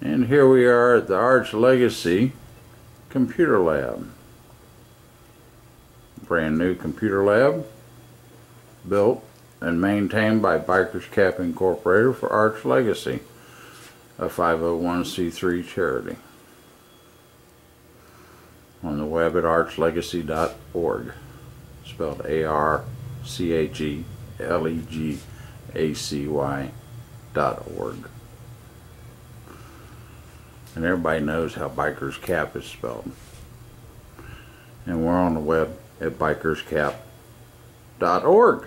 And here we are at the Arche Legacy Computer Lab. Brand new computer lab built and maintained by Bikers Cap Incorporated for Arche Legacy, a 501c3 charity. On the web at archelegacy.org, spelled A-R-C-H-E-L-E-G-A-C-Y dot org. And everybody knows how Bikers Cap is spelled. And we're on the web at bikerscap.org.